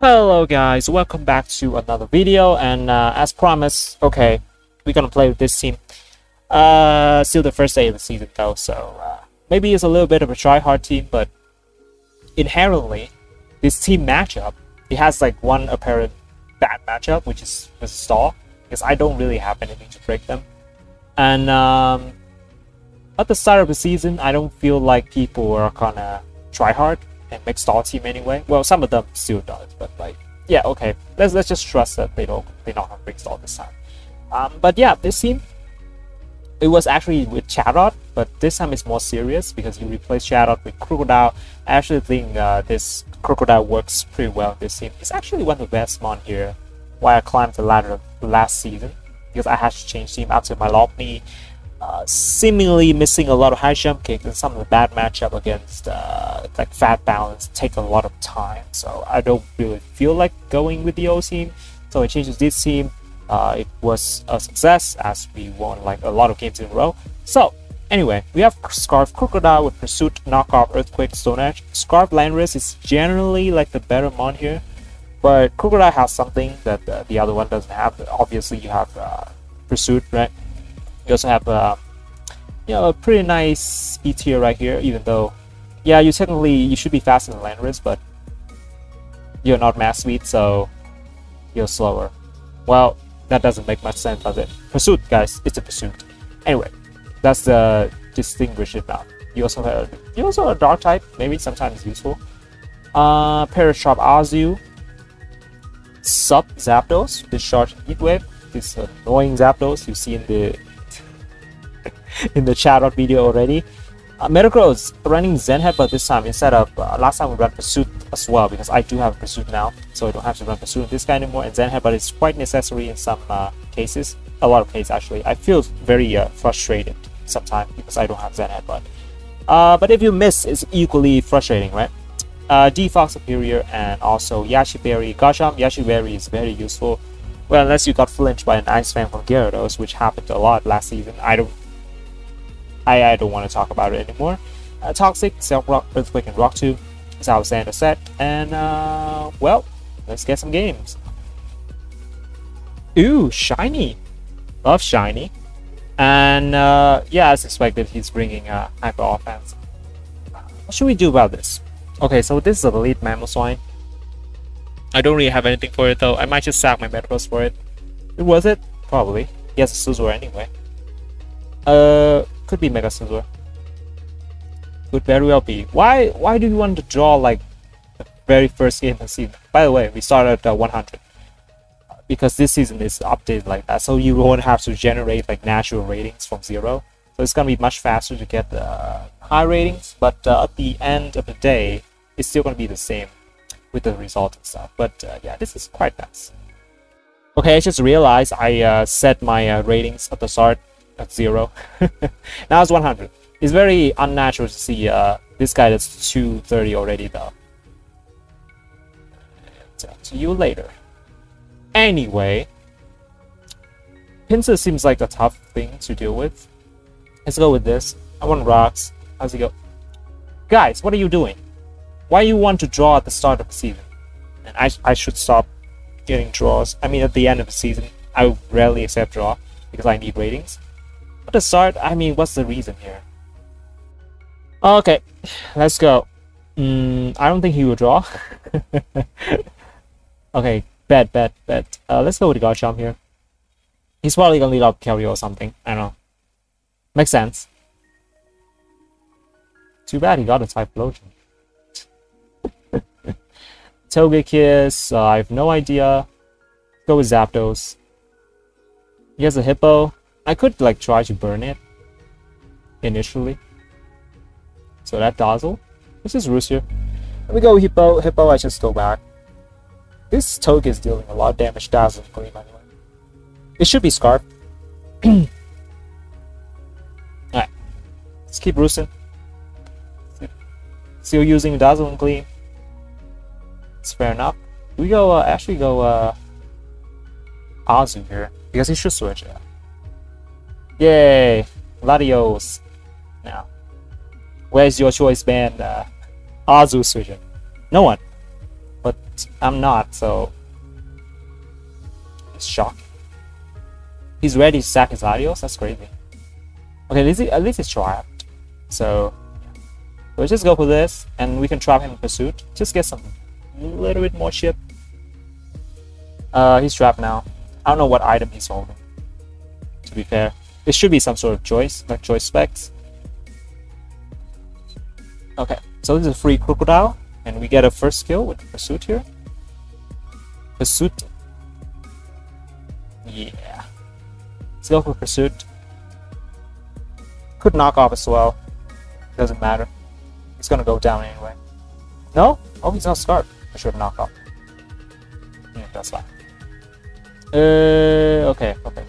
Hello guys, welcome back to another video and uh, as promised, okay, we're gonna play with this team. Uh, still the first day of the season though, so uh, maybe it's a little bit of a try-hard team, but inherently, this team matchup, it has like one apparent bad matchup, which is the stall, because I don't really have anything to break them. And um, at the start of the season, I don't feel like people are gonna try hard and make team anyway. Well, some of them still does, but like, yeah, okay. Let's let's just trust that they don't they're not gonna bring stall this time. Um, but yeah, this team it was actually with Chatot, but this time it's more serious because you replace Chatot with Krookodile. I actually think uh, this Krookodile works pretty well this team. It's actually one of the best mon here. Why I climbed the ladder last season because I had to change team after my Lopunny uh, seemingly missing a lot of high jump kicks and some of the bad matchup against uh, like fat balance take a lot of time. So I don't really feel like going with the old team. So I changed to this team. Uh, it was a success as we won like a lot of games in a row. So anyway we have Scarf Krookodile with Pursuit Knockoff Earthquake Stone Edge. Scarf Landorus is generally like the better mon here but Krookodile has something that uh, the other one doesn't have. Obviously you have uh, Pursuit right you also have uh, you know, a pretty nice speed tier right here, even though, yeah, you technically, you should be faster than Landorus, but you're not mass speed, so you're slower. Well, that doesn't make much sense, does it? Pursuit, guys, it's a pursuit. Anyway, that's the distinguish it now. You also have, you also a dark type, maybe sometimes useful. Uh, Parashop Azu, Sub Zapdos, Discharge Heatwave, this annoying Zapdos you see in the in the Chatot video already. Uh, Metagross running Zen Headbutt this time instead of uh, last time we ran Pursuit as well because I do have Pursuit now, so I don't have to run Pursuit this guy anymore. And Zen Headbutt is quite necessary in some uh, cases, a lot of cases actually. I feel very uh, frustrated sometimes because I don't have Zen Headbutt. Uh, but if you miss, it's equally frustrating, right? Uh, Defog Serperior and also Yache Berry. Garchomp Yache Berry is very useful. Well, unless you got flinched by an Ice Fang from Gyarados, which happened a lot last season. I don't I, I don't want to talk about it anymore. Uh, Toxic, Stealth Rock, Earthquake, and Rock Tomb is Alexander set. And, uh, well, let's get some games. Ooh, Shiny. Love Shiny. And, uh, yeah, as expected, he's bringing uh, Hyper Offense. What should we do about this? Okay, so this is a lead Elite swine. I don't really have anything for it though. I might just sack my Metagross for it. Was it? Probably. He has a Scizor anyway. Uh, could be Mega Scizor. Could very well be. Why Why do you want to draw like the very first game of season? By the way, we started at 100 because this season is updated like that, so you won't have to generate like natural ratings from zero. So it's gonna be much faster to get uh, high ratings, but uh, at the end of the day, it's still gonna be the same with the result and stuff. But uh, yeah, this is quite nice. Okay, I just realized I uh, set my uh, ratings at the start at zero. now it's 100. It's very unnatural to see uh, this guy that's 230 already though. Talk to you later. Anyway, Pinsir seems like a tough thing to deal with. Let's go with this. I want rocks. How's he go? Guys, what are you doing? Why you want to draw at the start of the season? And I, I should stop getting draws. I mean, at the end of the season, I rarely accept draw because I need ratings. The start, I mean, what's the reason here? Okay, let's go. Mm, I don't think he will draw. okay, bet, bet, bet. Uh, let's go with Garchomp here. He's probably gonna lead up Kerio or something. I don't know. Makes sense. Too bad he got a Typhlosion. Togekiss, uh, I have no idea. Go with Zapdos. He has a Hippo. I could like try to burn it initially. So that Dazzle. This is Rooster. Let me go Hippo. Hippo, I just go back. This Toge is dealing a lot of damage. Dazzling Gleam anyway. It should be Scarf. Alright. Let's keep roosting. Still using Dazzle and Gleam. It's fair enough. We go uh, actually go uh Azu here. Because he should switch. Yeah. Yay! Latios. Now, where's your choice band? Uh, Azu switcher. No one. But I'm not, so it's shocking. He's ready to sack his Latios? That's crazy. Okay, at least, he, at least he's trapped. So, we'll just go for this, and we can trap him in pursuit. Just get some little bit more ship. Uh, he's trapped now. I don't know what item he's holding. To be fair, it should be some sort of choice, like choice specs. Okay, so this is a free Krookodile, and we get a first skill with pursuit here. Pursuit. Yeah. Let's for Pursuit. Could knock off as well. Doesn't matter. It's gonna go down anyway. No? Oh, he's not Scarf. I should knock off. Yeah, that's fine. Uh, okay, okay.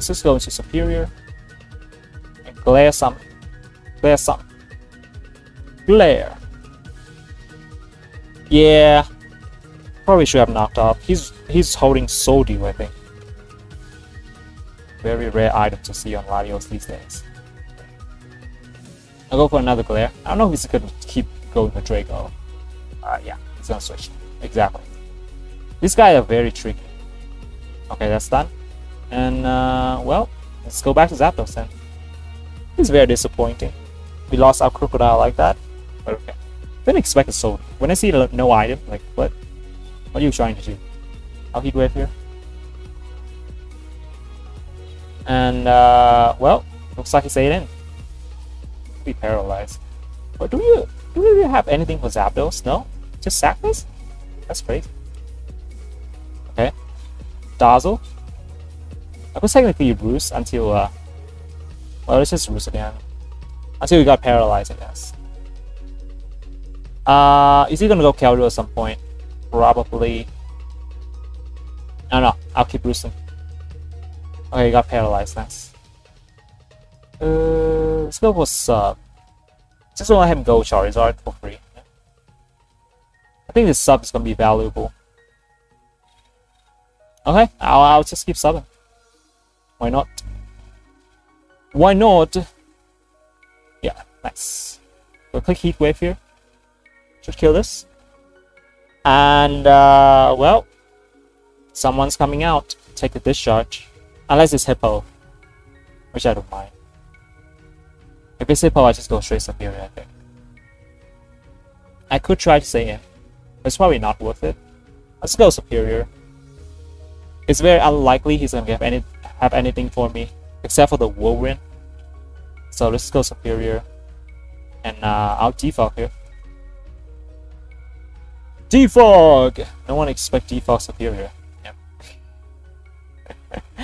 Let's just go into Serperior. And glare some. Glare some. Glare. Yeah. Probably should have knocked off. He's he's holding Soul I think. Very rare item to see on Latios these days. I'll go for another glare. I don't know if he's gonna keep going for Draco. Uh, yeah, he's gonna switch. Exactly. This guy are very tricky. Okay, that's done. And, uh, well, let's go back to Zapdos then. It's very disappointing. We lost our Krookodile like that, but okay. Didn't expect it so. When I see no item, like, what? What are you trying to do? I'll Heat Wave here. And, uh, well, looks like it's 8 in. Be paralyzed. But do you do you have anything for Zapdos? No? Just sack this? That's crazy. Okay. Dazzle. Could technically Roost until, uh, well, let's just Roost again. Until we got paralyzed, I guess. Uh, is he gonna go Keldeo at some point? Probably. Don't know. I'll keep roosting. Okay, he got paralyzed. Nice. Uh, let's go for sub. Just let him go Charizard for free. I think this sub is gonna be valuable. Okay, I'll, I'll just keep subbing. Why not? Why not? Yeah, nice. We'll click Heat Wave here. Should kill this. And, uh, well, someone's coming out. Take the discharge. Unless it's Hippo. Which I don't mind. If it's Hippo, I just go straight Serperior, I think. I could try to say him. It's probably not worth it. Let's go Serperior. It's very unlikely he's gonna have any have anything for me. Except for the Whirlwind. So let's go Serperior. And uh, I'll defog here. Defog! No one expect defog Serperior. Yep.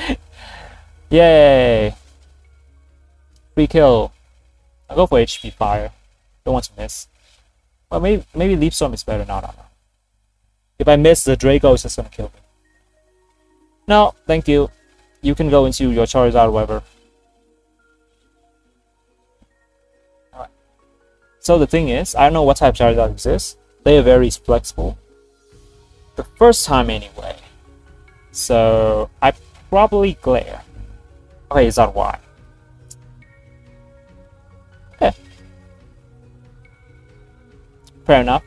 Yay! Free kill. I'll go for HP fire. Don't want to miss. Well, maybe maybe Leaf Storm is better. No, no, no. If I miss, the Draco is just gonna kill me. No, thank you. You can go into your Charizard or whatever. So the thing is, I don't know what type Charizard exists. They are very flexible. The first time anyway. So I probably glare. Okay, is that why? Okay. Fair enough.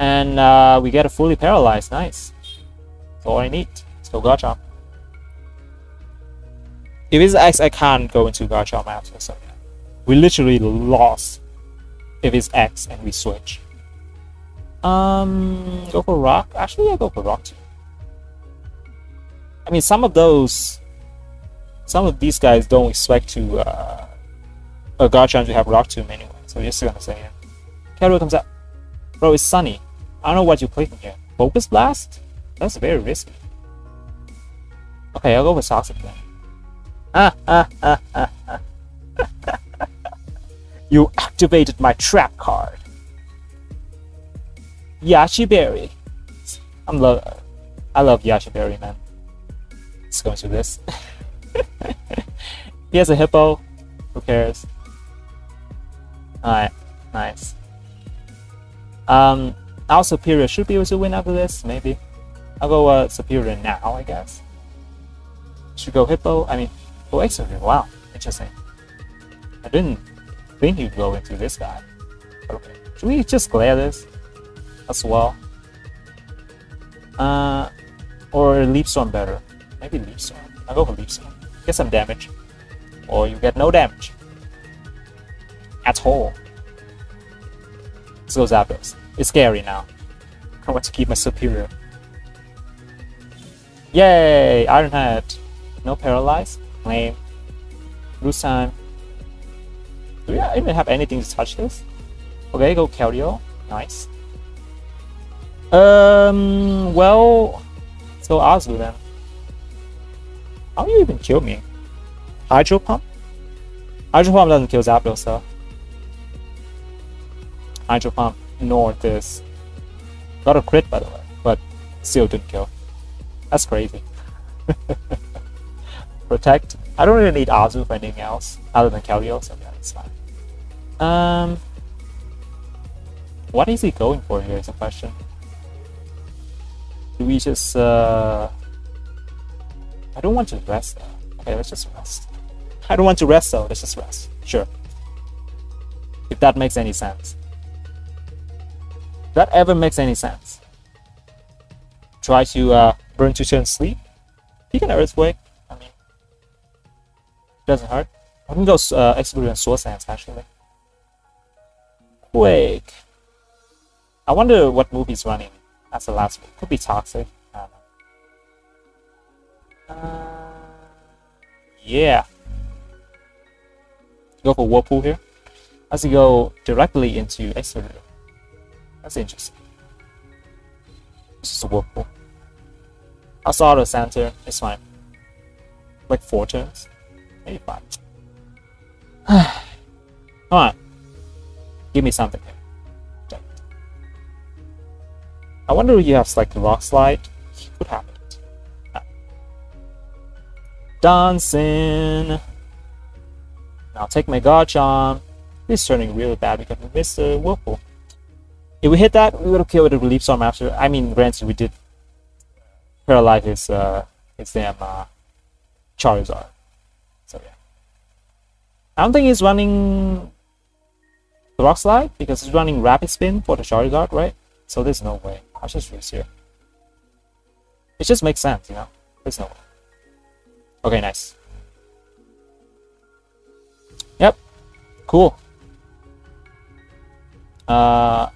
And uh, we get a fully paralyzed. Nice. That's all I need. Still Garchomp. If it's X, I can't go into Garchomp after, so yeah. We literally lost if it's X and we switch. Um, go for rock. Actually, I go for rock too. I mean, some of those, some of these guys don't expect to uh, a Garchomp to have rock tomb anyway. So you're still gonna say it. Keldeo comes out. Bro, it's sunny. I don't know what you're clicking here. Focus blast? That's very risky. Okay, I'll go with Toxic then. you activated my trap card. Yache Berry. I'm love. I love Yache Berry, man. Let's go into this. he has a hippo. Who cares? Alright, nice. Um, our Serperior should be able to win after this, maybe. I'll go uh, Serperior now, I guess. Should go hippo. I mean, go extra. Wow, interesting. I didn't think you'd go into this guy. Okay, should we just clear this? as well. Uh, or Leaf Storm better. Maybe Leaf Storm. I'll go for Leaf Storm. Get some damage. Or you get no damage. At all. Let's go Zapdos. It's scary now. I want to keep my Serperior. Yay! Iron Head. No paralyze. Lame. Time. Do we even have anything to touch this? Okay, go Keldeo. Nice. Um, well, so Azu then. How do you even kill me? Hydro Pump? Hydro Pump doesn't kill Zapdos, so. Hydro Pump, nor this. Got a crit, by the way, but still didn't kill. That's crazy. Protect. I don't really need Azu for anything else other than Keldeo, so yeah, it's fine. Um, what is he going for here is a question. Do we just, uh... I don't want to rest though. Okay, let's just rest. I don't want to rest though, let's just rest. Sure. If that makes any sense. If that ever makes any sense. Try to uh, burn to turn sleep. You can earthquake. Doesn't hurt. I can go uh, execute Swords Dance actually. Quake. I wonder what move he's running as the last move. Could be Toxic. Uh, yeah. Go for Whirlpool here. As you go directly into Executor. That's interesting. It's just a Whirlpool. I saw the center. It's fine. Like four turns. Maybe five. Come on. Give me something here. I wonder if you have like the rock slide. Have it. Ah. Dancing. Now take my Garchomp. This is turning really bad because we missed the Whirlpool. If we hit that, we would have killed the Relief Storm after. I mean, granted, we did paralyze his, uh, his damn uh, Charizard. I don't think he's running the Rock Slide because he's running Rapid Spin for the Charizard, right? So there's no way. I'll just use here. It just makes sense, you know? There's no way. Okay, nice. Yep. Cool. Uh,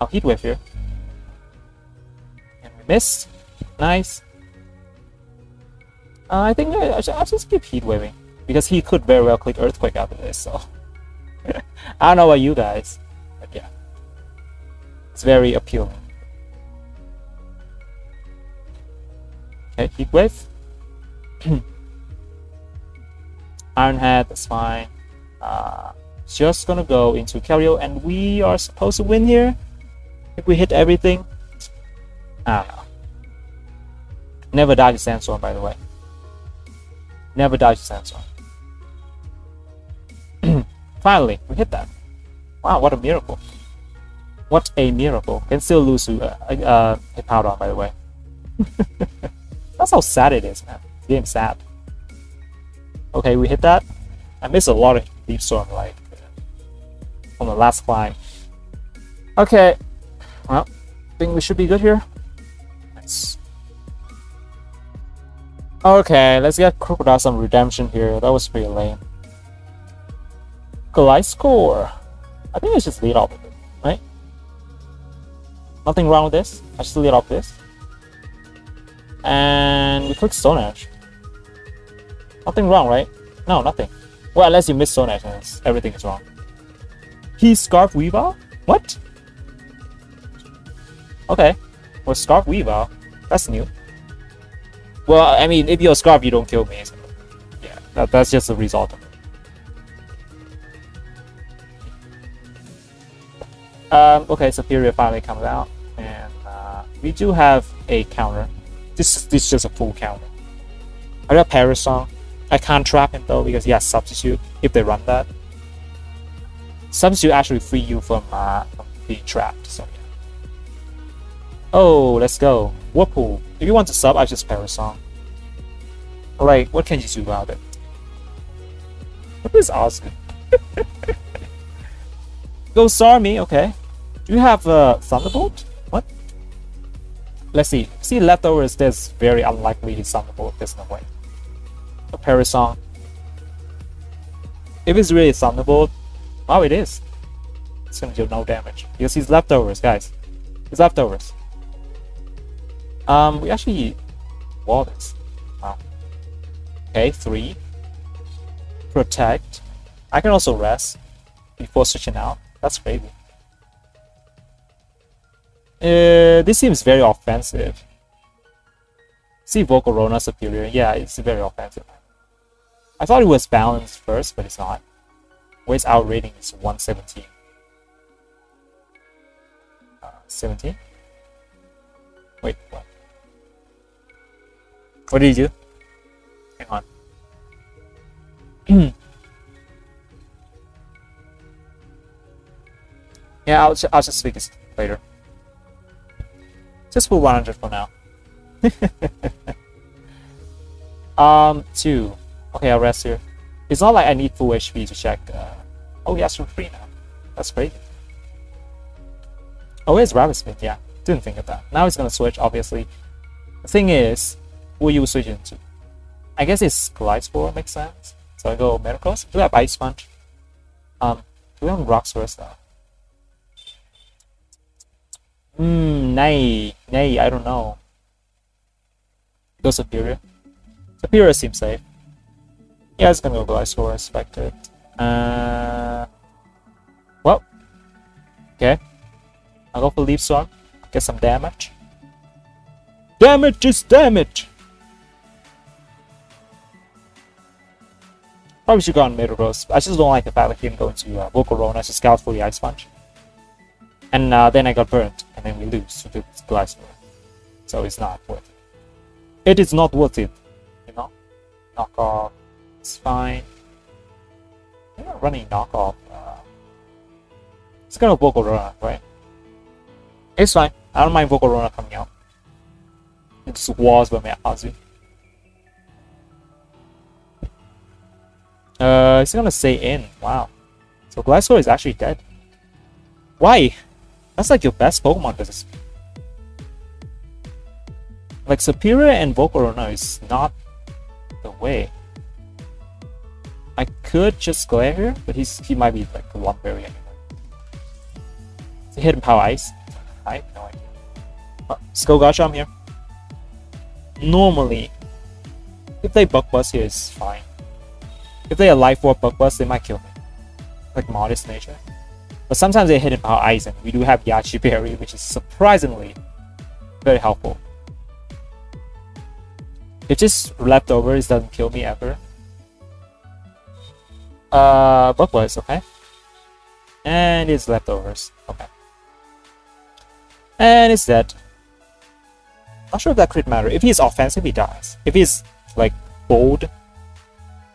I'll Heat Wave here. And we missed. Nice. Uh, I think I, I'll just keep Heat Waving. Because he could very well click Earthquake after this, so... I don't know about you guys. But yeah. It's very appealing. Okay, Heat Wave. Iron Head, that's fine. Uh, just gonna go into Keldeo, and we are supposed to win here. If we hit everything. I don't know. Never dodge Sandstorm, by the way. Never dodge Sandstorm. Finally, we hit that. Wow, what a miracle. What a miracle. Can still lose to uh, uh, Hippowdon, by the way. That's how sad it is, man. Getting sad. Okay, we hit that. I missed a lot of Leaf Storm, like, on the last climb. Okay. Well, I think we should be good here. Nice. Okay, let's get Krookodile some redemption here. That was pretty lame. Gliscor. I think I just lead off right? Nothing wrong with this. I just lead off this. And we click Stone Edge. Nothing wrong, right? No, nothing. Well, unless you miss Stone Edge, everything is wrong. He's Scarf Weavile? What? Okay. Well, Scarf Weavile. That's new. Well, I mean, if you're a Scarf, you don't kill me. So yeah, that, that's just the result of it. Um, okay, Serperior finally comes out, and uh, we do have a counter. This, this is just a full counter. I got Perish Song. I can't trap him though because he has Substitute if they run that. Substitute actually free you from, uh, from being trapped, so yeah. Oh, let's go. Whirlpool. If you want to sub, I just Perish Song. Like, what can you do about it? What is Osgood? Go Starmie, okay. Do you have a Thunderbolt? What? Let's see. See, leftovers, there's very unlikely summonable. There's no way. A Perish Song. If it's really Thunderbolt, oh, it is. It's gonna do no damage because he's leftovers, guys. He's leftovers. Um, we actually wall this. Wow. Okay, three. Protect. I can also rest before switching out. That's crazy. Uh, this seems very offensive. See Vocal Volcarona Serperior. Yeah, it's very offensive. I thought it was balanced first, but it's not. Where's our rating is 117. Uh, 17? Wait, what? What did you do? Hang on. yeah, I'll, I'll just speak this later. Just put 100 for now. um, two. Okay, I'll rest here. It's not like I need full HP to check. Uh... Oh, yes, we're free now. That's great. Oh, it's Rapid Spin. Yeah, didn't think of that. Now it's gonna switch, obviously. The thing is, who you switch into? I guess it's Gliscor makes sense. So I go Metagross. Do we have Ice Sponge? Um, do we have Rocks first though? Hmm, nay, nay, I don't know. Go Serperior. Serperior seems safe. Yeah, it's gonna go Gliscor, expected. Uh, well, okay. I'll go for Leaf Storm, get some damage. Damage is damage! Probably should go on Metagross. I just don't like the fact that he can go into uh, Volcarona to scout for the Ice Punch. And uh, then I got burnt, and we lose to the Gliscor. So it's not worth it. It is not worth it, you know? Knockoff, it's fine. I'm not running knockoff. Uh, it's kind of Volcarona, right? It's fine. I don't mind Volcarona coming out. It just walls by my Azu. Uh, it's gonna say in. Wow. So Gliscor is actually dead. Why? That's like your best Pokemon does Like Serperior and Volcarona is not the way. I could just glare here, but he's he might be like one berry anyway. It's a hidden power ice. I have no idea. Uh, Skull Garchomp here. Normally, if they Bug Buzz here, it's fine. If they are life or Bug Buzz, they might kill me. Like modest nature. But sometimes they hit in power ice, and we do have Yache Berry, which is surprisingly very helpful. It just leftovers doesn't kill me ever. Uh, what was okay? And it's leftovers. Okay. And it's dead. Not sure if that crit matter. If he's offensive, he dies. If he's like bold,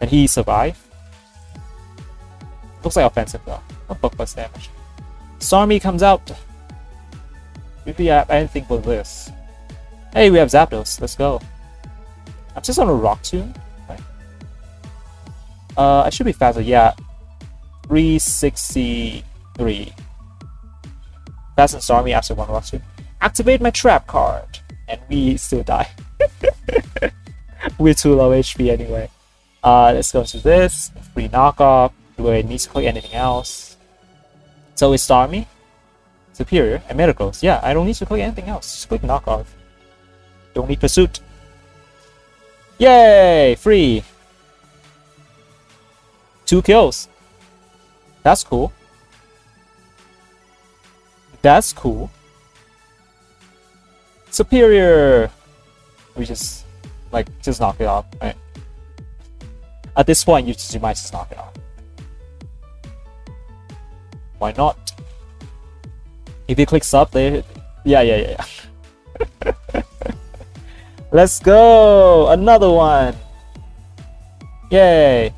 and he survive. Looks like offensive though. No book plus damage. Starmie comes out. If we have anything for this. Hey, we have Zapdos. Let's go. I'm just on a Rock Tomb. Okay. Uh, I should be faster. Yeah. 363. Fast and Starmie after one Rock Tomb. Activate my trap card. And we still die. We're too low HP anyway. Uh, let's go to this. Free knockoff. Do I need to click anything else? So it's Starmie, Serperior, and Metagross. Yeah, I don't need to click anything else. Just click knockoff. Don't need Pursuit. Yay! Free! Two kills. That's cool. That's cool. Serperior! We just, like, just knock it off, right? At this point, you, just, you might just knock it off. Why not? If you click sub, they... Yeah, yeah, yeah, yeah. Let's go! Another one! Yay!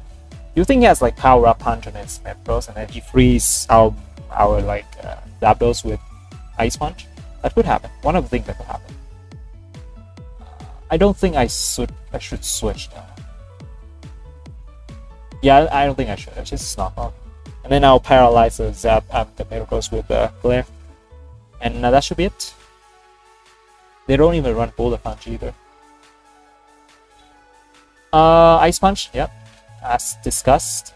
You think he has like power up punch on his Metagross and then he frees our our like uh, Zapdos with Ice Punch? That could happen. One of the things that could happen. I don't think I should I should switch now. Yeah, I don't think I should. I should just knock off. And then I'll paralyze the Zap um, the Metagross with the Glare. And uh, that should be it. They don't even run Bullet Punch either. Uh, Ice Punch, yep. As discussed.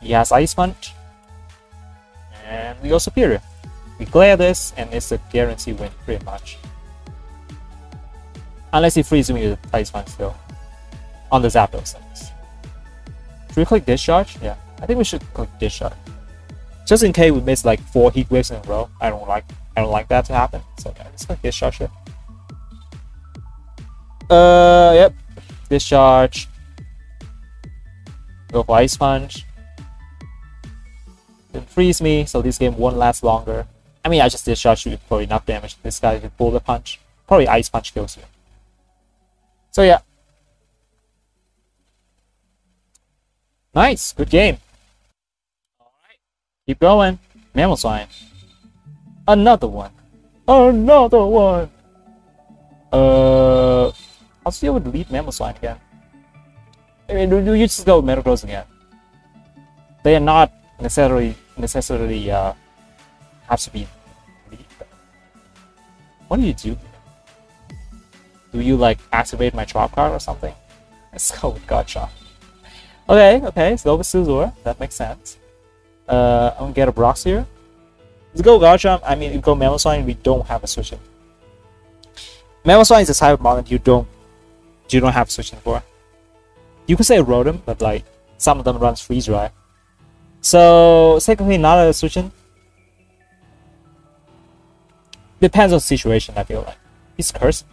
He has Ice Punch. And we go Serperior. We clear this, and it's a guarantee win, pretty much. Unless he freezes me with Ice Punch still. On the Zapdos, Should we click Discharge? Yeah. I think we should click Discharge. Just in case we miss like four heat waves in a row. I don't like I don't like that to happen. So yeah, let's click Discharge here. Uh yep. Discharge. Go for Ice Punch. Then freeze me, so this game won't last longer. I mean, I just discharge you for enough damage. This guy with Bullet Punch. Probably Ice Punch kills you. So yeah. Nice, good game. Keep going. Mamoswine. Another one. Another one. Uh, I'll see with lead Mamoswine again. I mean, you just go with Metagross again. They are not necessarily necessarily uh, have to be. What do you do? Do you like activate my drop card or something? Let's go with Gotcha. Okay, okay, go with Scizor. That makes sense. Uh, I'm gonna get a Brox here. Let's go Gotcha. I mean, go Mamoswine, we don't have a switching. Mamoswine is a type of you don't you don't have switching for. You could say Rotom, but like some of them runs freeze dry. So technically not a switching. Depends on situation, I feel like. He's cursing.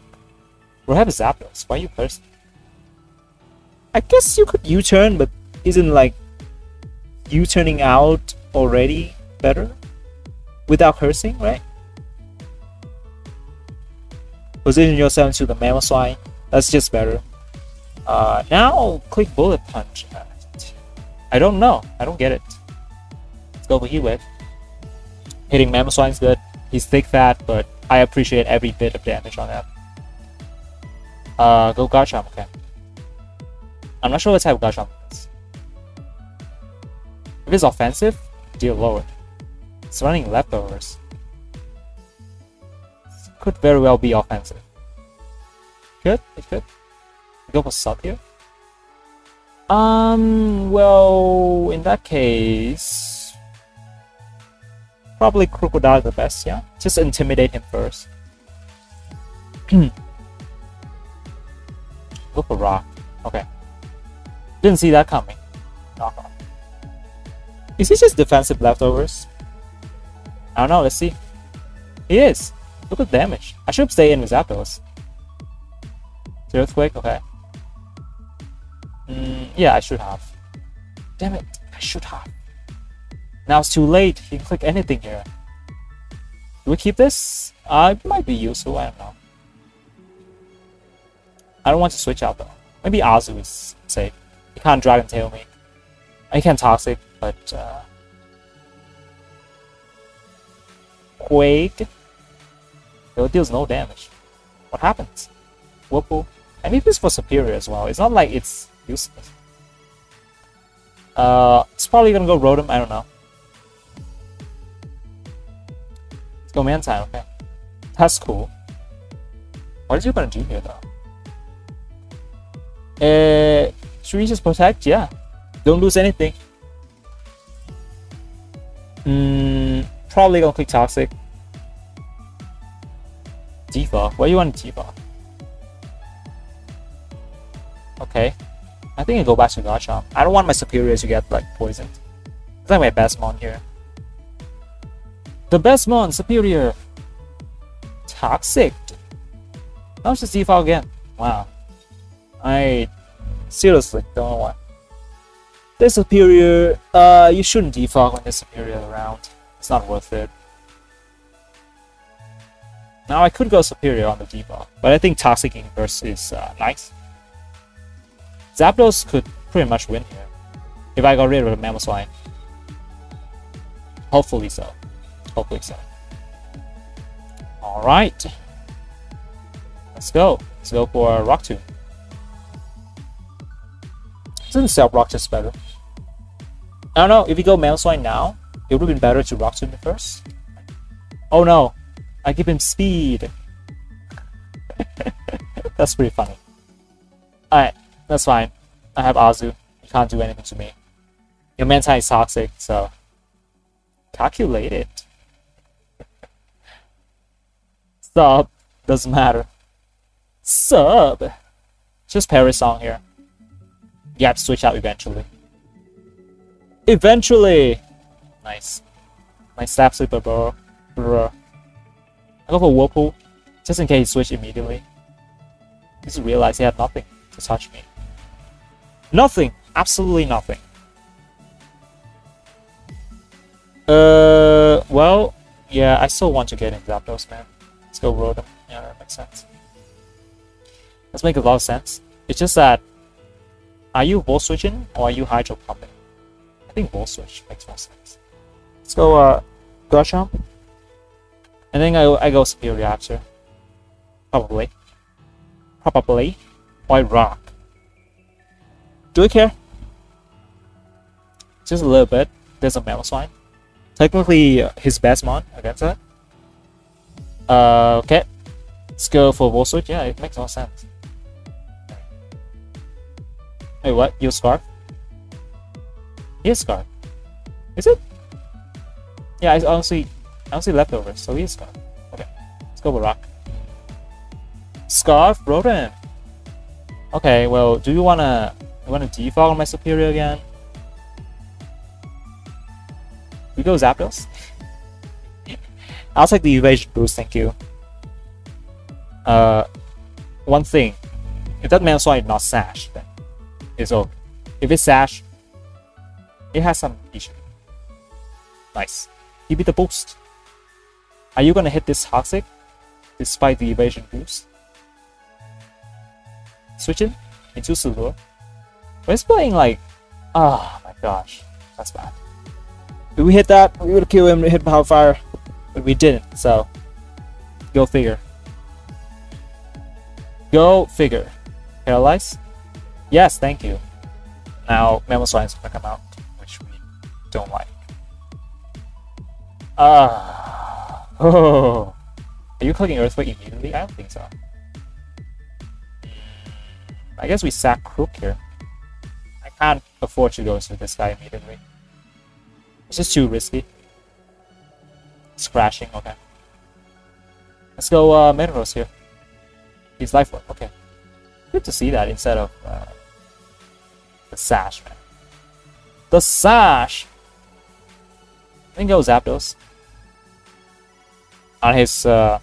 We have Zapdos. Why are you cursing? I guess you could U-turn, but isn't like U-turning out already better? Without cursing, right? Position yourself to the Mamoswine. That's just better. Uh, now click Bullet Punch. I don't know. I don't get it. Let's go for Heat Wave. Hitting is good. He's thick fat, but I appreciate every bit of damage on that. Uh, go Garchomp, okay. I'm not sure what type of Garchomp. If it's offensive, deal lower. It's running leftovers. Could very well be offensive. Could, it could. Go for Sub here. Um, well, in that case, probably Krookodile the best, yeah? Just intimidate him first. Go for Rock. Okay. Didn't see that coming. Knock off. Is he just defensive leftovers? I don't know, let's see. He is. Look at damage. I should stay in with Zapdos. Earthquake, okay. Mm, yeah, I should have. Damn it, I should have. Now it's too late. You can click anything here. Do we keep this? Uh, it might be useful, I don't know. I don't want to switch out though. Maybe Azu is safe. He can't Dragon Tail me. He can't Toxic, but uh... Quake. It deals no damage. What happens? Whoople. And maybe it's for Serperior as well. It's not like it's useless. Uh, it's probably gonna go Rotom, I don't know. Let's go Mantine, okay. That's cool. What is you gonna do here though? Uh, should we just protect? Yeah. Don't lose anything. Mm, probably gonna click Toxic. Defa. Why do you want Defa? Okay. I think I go back to Garchomp. I don't want my Serperior to get like poisoned. It's like my best mon here. The best mon, Serperior. Toxic. It's just default again. Wow. I seriously don't know why. This Serperior, uh, you shouldn't default when there's Serperior around. It's not worth it. Now I could go Serperior on the default, but I think Toxic Inverse is uh, nice. Zapdos could pretty much win here. If I got rid of the Mamoswine. Hopefully so. Hopefully so. Alright. Let's go. Let's go for Rock Tomb. Doesn't Stealth Rock just better? I don't know, if you go Mamoswine now, it would have been better to Rock Tomb first. Oh no, I give him speed. that's pretty funny. Alright, that's fine. I have Azu. You can't do anything to me. Your Mantine is toxic, so... Calculate it. Sub. Doesn't matter. Sub. Just Perish Song here. You have to switch out eventually. Eventually! Nice. Nice Snap Sweeper, bro. Bro. I go for Whirlpool, just in case he switch immediately. Just realized he had nothing to touch me. Nothing! Absolutely nothing. Uh, well, yeah, I still want to get in Zapdos, man. Let's go Rotom. Yeah, that makes sense. Let's make a lot of sense. It's just that, are you Volt Switching or are you Hydro Pumping? I think Volt Switch makes more sense. Let's go, uh, Garchomp. And then I, I go Serperior Reactor. Probably. Probably. White Rock. Do we care? Just a little bit. There's a Mamoswine. Technically, uh, his best mon against that. Uh, okay. Let's go for Volt Switch. Yeah, it makes more sense. Wait, what? You Scarf? He has Scarf. Is it? Yeah, I honestly, I honestly leftovers, so he is Scarf. Okay, let's go with Rock. Scarf, Rotom. Okay, well, do you wanna, you wanna defog on my Serperior again? We go Zapdos? I'll take the evasion boost, thank you. Uh, one thing, if that Mamoswine not Sash, then it's okay. If it's Sash, it has some issue. Nice. Give me the boost. Are you gonna hit this Toxic? Despite the evasion boost? Switching into Silver. It's playing like... Oh my gosh. That's bad. If we hit that, we would killed him hit Power Fire. But we didn't, so... Go figure. Go figure. Paralyze? Yes, thank you. Now, Mamoswine's gonna come out, which we don't like. Ah. oh. Are you clicking Earthquake immediately? I don't think so. I guess we sack Crook here. I can't afford to go into this guy immediately. It's just too risky. It's crashing, okay. Let's go uh, Minerals here. He's life orb, okay. Good to see that instead of uh, the Sash, man. The Sash! I think go Zapdos. On his uh,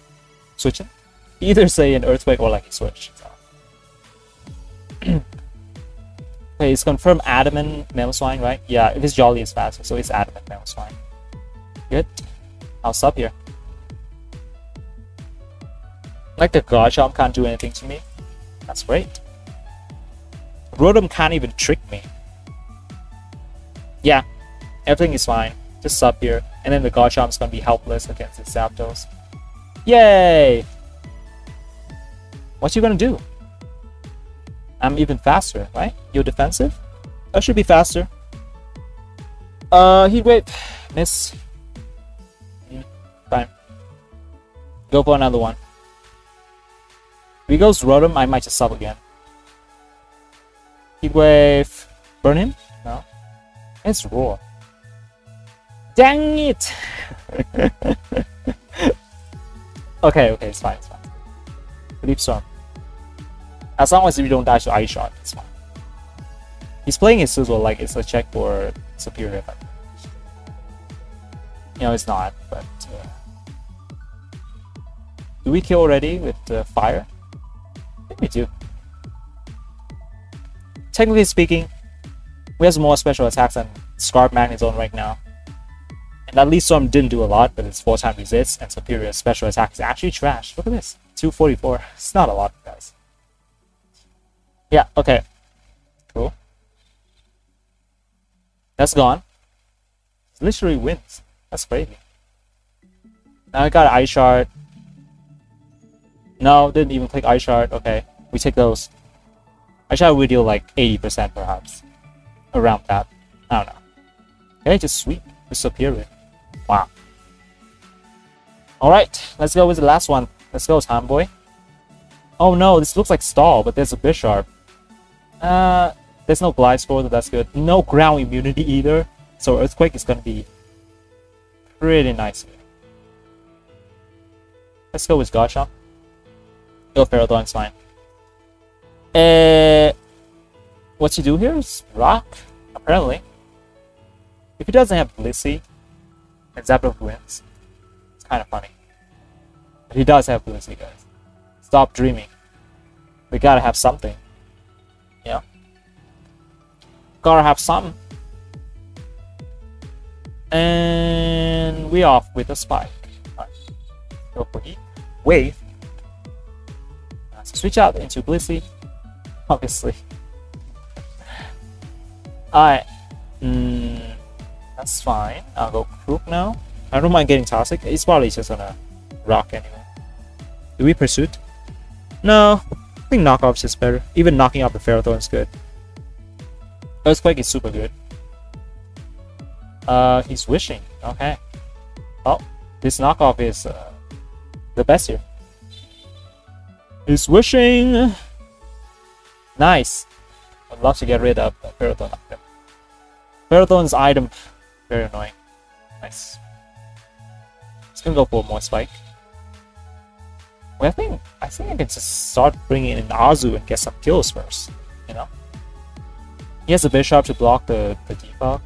switching. Either say an Earthquake or like a switch. So. okay, it's confirmed Adamant Mamoswine, right? Yeah, if it's Jolly is faster, so it's Adamant Mamoswine. Good. I'll sub here. Like the Garchomp can't do anything to me. That's great. Rotom can't even trick me. Yeah, everything is fine. Just sub here. And then the Garchomp's gonna be helpless against the Zapdos. Yay! What are you gonna do? I'm even faster, right? You're defensive? I should be faster. Uh, Heat Wave. Miss. Fine. Go for another one. He goes Rotom, I might just sub again. Heat Wave. Burn him? No. It's Roar. Dang it! okay, okay, it's fine, it's fine. Leaf Storm. As long as we don't dash to Ice Shot, it's fine. He's playing his Sizzle like it's a check for Serperior effect. You know, it's not, but... Uh, do we kill already with uh, fire? We do. Technically speaking, we have more special attacks than Scarf Magnezone right now. And that Leaf Storm didn't do a lot, but its 4 time resist and Serperior special attack is actually trash. Look at this. 244. It's not a lot, guys. Yeah, okay. Cool. That's gone. It literally wins. That's crazy. Now I got Ice Shard. No, didn't even click Ice Shard. Okay, we take those. Ice Shard would deal like 80% perhaps. Around that. I don't know. Okay, just sweep. The Serperior. Wow. Alright, let's go with the last one. Let's go, Tomboy. Oh no, this looks like stall, but there's a Bisharp. Uh, there's no Gliscor, so that's good. No ground immunity either, so Earthquake is gonna be pretty nice. Let's go with Garchomp. Go Ferrothorn's fine. Uh, what you do here is Rock, apparently. If he doesn't have Blissey, and Zapdos wins, it's kind of funny. But he does have Blissey, guys. Stop dreaming. We gotta have something. Yeah. Gotta have something. And we off with a spike. Right. Go for heat. Wave. Switch out into Blissey. Obviously. Alright. Mm, that's fine. I'll go Crook now. I don't mind getting Toxic. It's probably just gonna rock anyway. Do we Pursuit? No. I think Knockoff is just better. Even knocking out the Ferrothorn is good. Earthquake is super good. Uh, he's wishing. Okay. Oh, this knockoff is uh, the best here. He's wishing. Nice. I'd love to get rid of the Ferrothorn. Ferrothorn's item. Very annoying. Nice. Just gonna go for more spike. Well, I think I think I can just start bringing in Azu and get some kills first. You know. He has a Bisharp to block the the defog.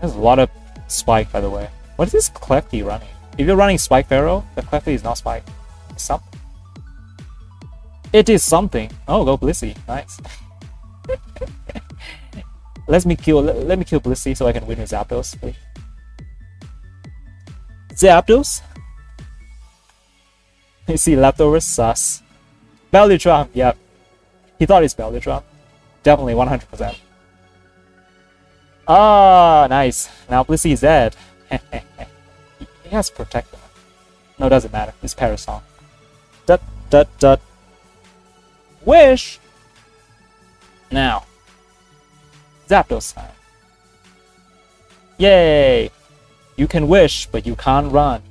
There's a lot of spike, by the way. What is this Klefki running? If you're running Spike Ferro, the Klefki is not Spike. It's something. It is something. Oh, go Blissey. Nice. let me kill. Let, let, me kill Blissey so I can win with Zapdos. Please. Zapdos. You see leftovers sus. Belly Drum. Yep. He thought it's Belly Drum. Definitely 100%. Ah, nice. Now Blissey is dead. he has Protect. No, doesn't matter. It's Parasol. Dut, dut, dut. Wish! Now. Zapdos time. Yay! You can wish, but you can't run.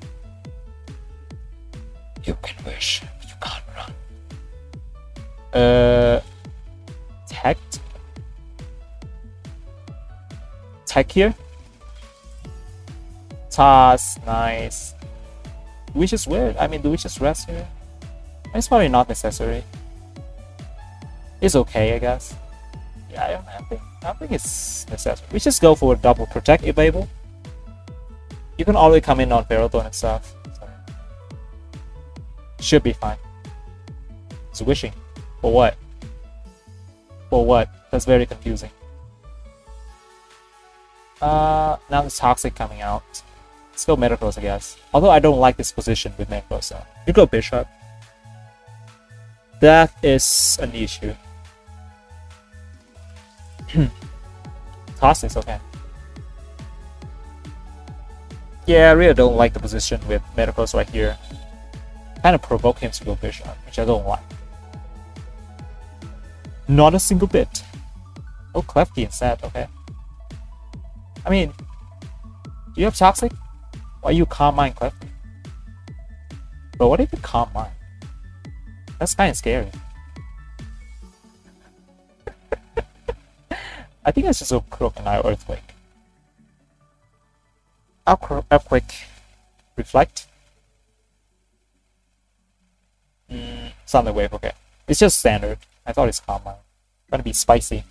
You can wish, but you can't run. Uh... Tech tech here. Toss, nice. Do we just wear I mean, do we just rest here? It's probably not necessary. It's okay, I guess. Yeah, I don't, I think, I don't think it's necessary. We just go for a double protect if able. You can always come in on Ferrothorn and stuff. So. Should be fine. It's wishing. For what? For what? That's very confusing. Uh, now there's Toxic coming out. Let's go Metagross, I guess. Although I don't like this position with Metagross, so. You go Bisharp. That is an issue. Toxic's okay. Yeah, I really don't like the position with Metagross right here. Kind of provoke him to go Bisharp, uh, which I don't like. Not a single bit. Oh, Klefki instead, okay. I mean, do you have Toxic? Why you Calm Mind Klefki? Bro, what if you Calm Mind? That's kind of scary. I think it's just a Krookodile Earthquake. Earthquake Reflect. Mm, Thunder Wave, okay. It's just standard. I thought it's Calm Mind. Gonna be spicy.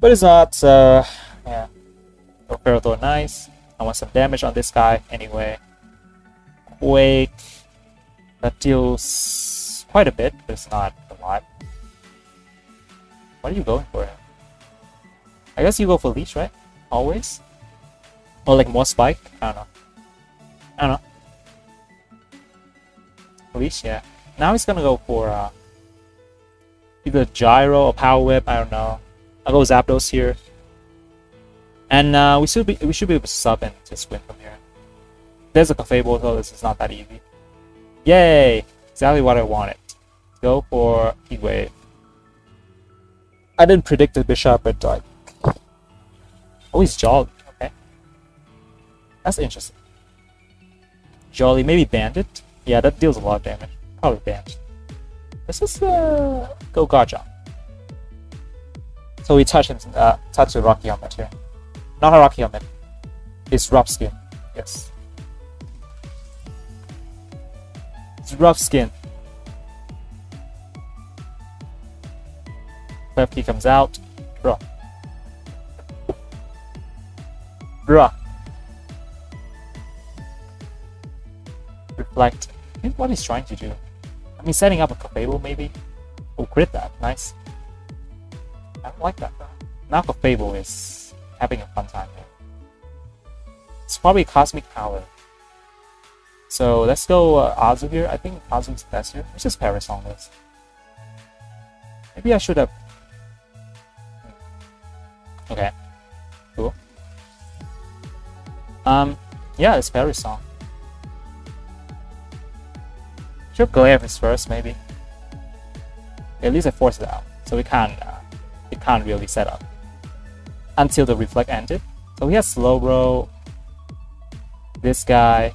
But it's not, uh, yeah. Ferrothorn, nice. I want some damage on this guy anyway. Quake. That deals quite a bit, but it's not a lot. What are you going for? I guess you go for Leech, right? Always? Or like more Spike? I don't know. I don't know. Leech, yeah. Now he's gonna go for uh, either Gyro or Power Whip, I don't know. I'll go Zapdos here. And uh, we should be we should be able to sub and just win from here. There's a Clefable, though this is not that easy. Yay! Exactly what I wanted. Go for Heat Wave. I didn't predict the Bisharp, but like... Oh, Jolly. Okay. That's interesting. Jolly, maybe Bandit? Yeah, that deals a lot of damage. Probably Bandit. This is uh, go Garja. So we touch him, uh, touch the Rocky Helmet here. Not a Rocky Helmet. It's rough skin. Yes. It's rough skin. Klefki comes out. Draw. Draw. Reflect. What he's trying to do. I mean, setting up a Clefable maybe. Oh, crit that. Nice. I don't like that though. Now Clefable is having a fun time here. It's probably Cosmic Power. So let's go uh, Azu here. I think Azu's best here. Let's just Perish on this. Maybe I should have... Um, yeah, it's Perish Song. Should glare his first, maybe. At least I forced it out, so we can't, uh, it can't really set up until the reflect ended. So he slow Slowbro, this guy.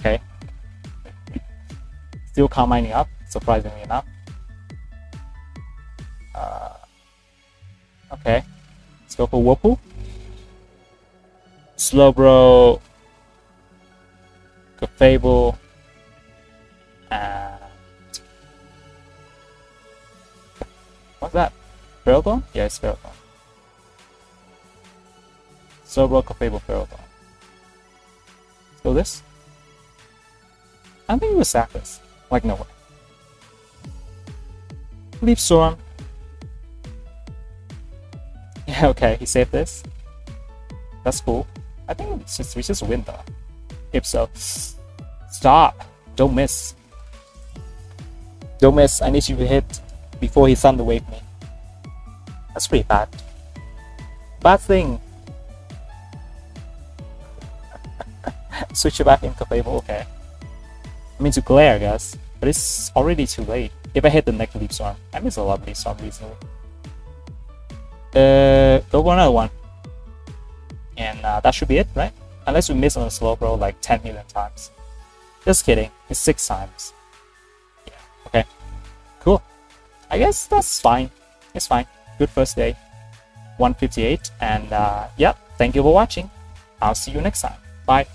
Okay. Still combining up, surprisingly enough. Uh, okay. Let's go for Whirlpool. Slowbro, Fable, and what's that? Ferrothorn? Yeah, it's Ferrothorn. So broke a Fable Ferrothorn. So this? I think it was sack this. Like no way. Leaf Storm. Yeah, okay, he saved this. That's cool. I think we just, win though. If so. Stop! Don't miss. Don't miss. I need you to hit before he Thunder Wave me. That's pretty bad. Bad thing. Switch it back into Fable, okay. I mean to glare, I guess. But it's already too late. If I hit the next Leaf Storm, I miss a lot of Leaf Storm recently. Uh, go for another one. And uh, that should be it, right? Unless we miss on a slow Slowbro like 10 million times. Just kidding. It's six times. Yeah. Okay. Cool. I guess that's fine. It's fine. Good first day. 158. And uh, yeah, thank you for watching. I'll see you next time. Bye.